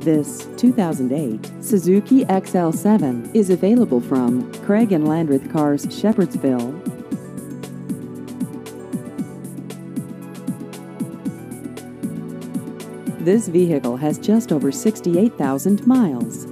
This 2008 Suzuki XL7 is available from Craig and Landreth Cars Shepherdsville. This vehicle has just over 68,000 miles.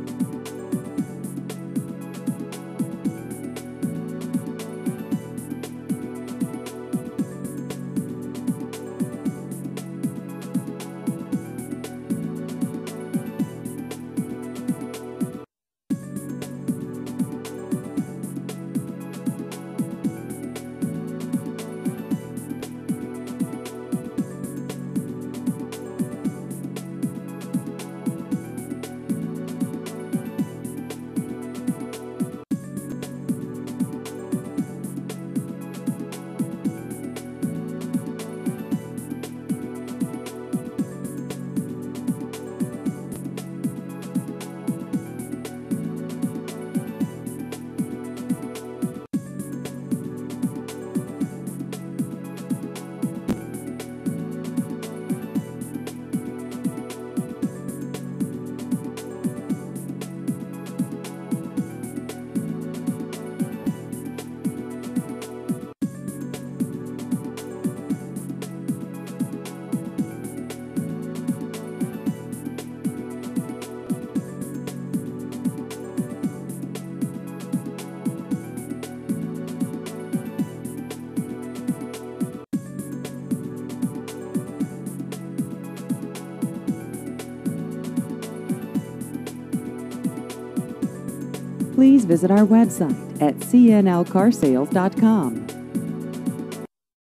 Please visit our website at cnlcarsales.com.